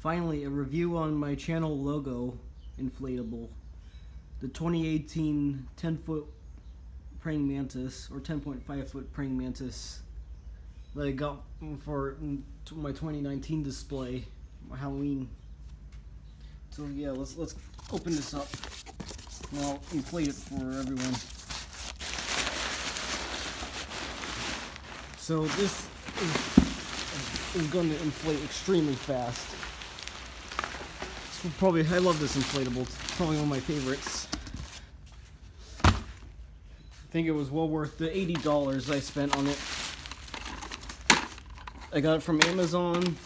Finally, a review on my channel logo inflatable. The 2018 10 foot praying mantis, or 10.5 foot praying mantis that I got for my 2019 display, my Halloween. So yeah, let's let's open this up. And inflate it for everyone. So this is, is going to inflate extremely fast. Probably I love this inflatable. It's probably one of my favorites. I think it was well worth the $80 I spent on it. I got it from Amazon.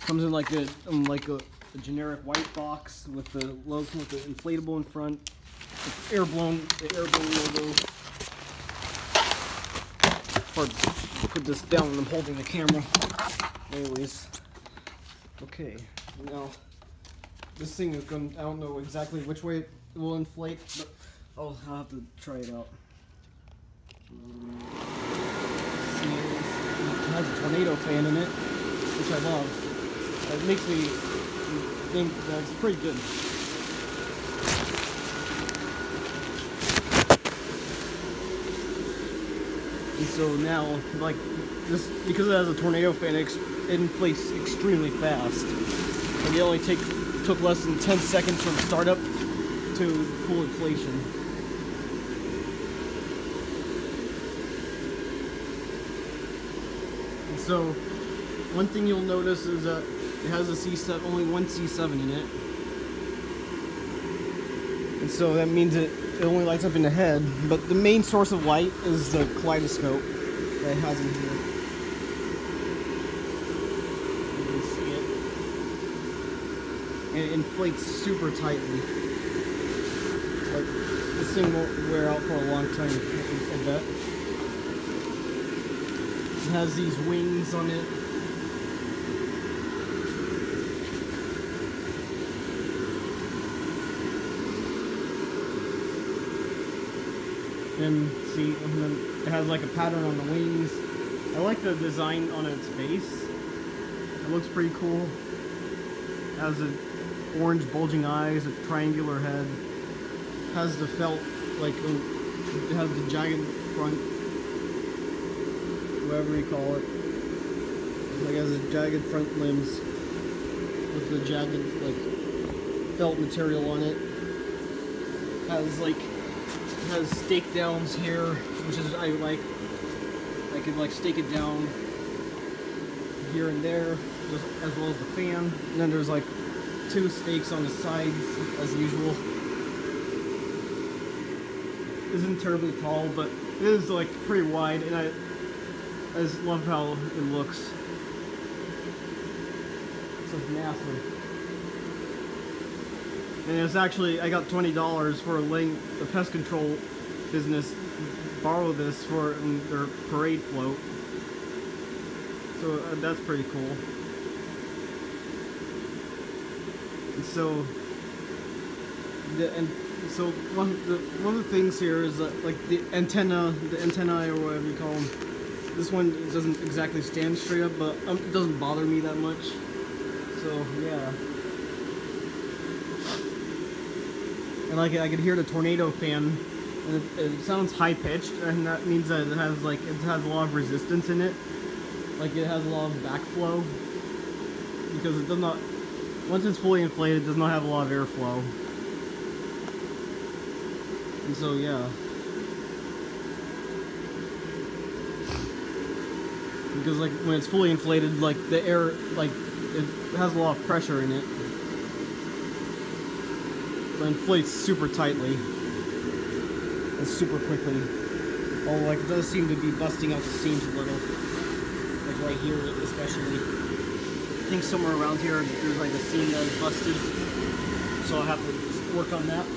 Comes in like a um, like a, a, generic white box with the logo with the inflatable in front. It's air blown the air blown logo. Hard to put this down when I'm holding the camera. Anyways. Okay, now this thing is going I don't know exactly which way it will inflate, but I'll, have to try it out. Um, it has a tornado fan in it, which I love. It makes me think that it's pretty good. And so now, like, this, because it has a tornado fan, it, inflates extremely fast. And it only take, took less than 10 seconds from startup to full inflation. And So, one thing you'll notice is that it has a C7, only one C7 in it. And so that means it, it only lights up in the head, but the main source of light is the kaleidoscope that it has in here. You can see it. Inflates super tightly. Like, this thing won't wear out for a long time, I bet has these wings on it. And see, and then it has like a pattern on the wings. I like the design on its face. It looks pretty cool. It has an orange bulging eyes, a triangular head. Has the felt, like, it has the jagged front whatever you call it. Like has a jagged front limbs with the jagged like felt material on it. Has like has stake downs here, which is I like. I can like stake it down here and there, just as well as the fan. And then there's like two stakes on the sides as usual. Isn't terribly tall, but it is like pretty wide, and I I just love how it looks. It's just massive. And it's actually, I got $20 for letting the pest control business borrow this for their parade float. So uh, that's pretty cool. And so, the, and so one, the, one of the things here is that, like the antenna, the antennae or whatever you call them, this one doesn't exactly stand straight up, but um, it doesn't bother me that much. So, yeah. And like I could hear the tornado fan, and it, it sounds high pitched, and that means that it has like it has a lot of resistance in it. Like it has a lot of backflow because it does not. Once it's fully inflated, it does not have a lot of airflow. And so yeah. because like when it's fully inflated, like the air, like it has a lot of pressure in it. So it inflates super tightly and super quickly. Although, like it does seem to be busting out the seams a little, like right here especially. I think somewhere around here there's like a seam that is busted, so I'll have to work on that. I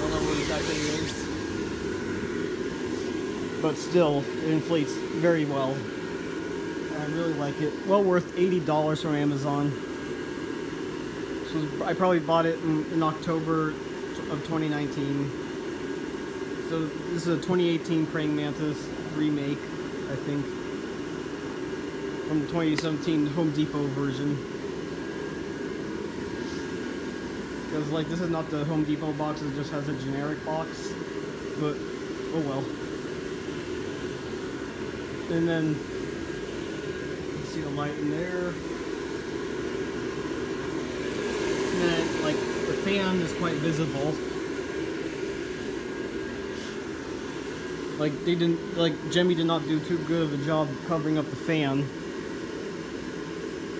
don't know what exactly it is but still, it inflates very well. I really like it. Well worth $80 from Amazon. So I probably bought it in, in October of 2019. So this is a 2018 Praying Mantis remake, I think. From the 2017 Home Depot version. Because like this is not the Home Depot box, it just has a generic box. But oh well. And then you see the light in there. And then like the fan is quite visible. Like they didn't like Gemmy did not do too good of a job covering up the fan.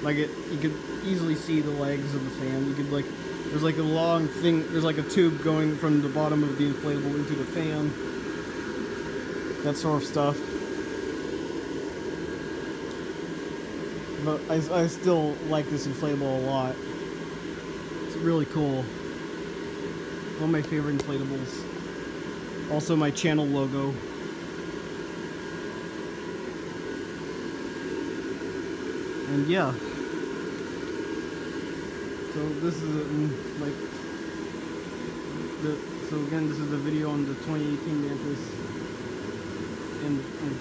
Like it you could easily see the legs of the fan. You could like there's like a long thing there's like a tube going from the bottom of the inflatable into the fan. That sort of stuff. But I, I still like this inflatable a lot. It's really cool. One of my favorite inflatables. Also my channel logo. And yeah. So this is um, like the so again this is the video on the 2018 Mantis. And, and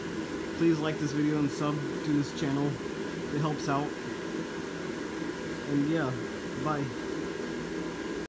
please like this video and sub to this channel. It helps out. And yeah, bye.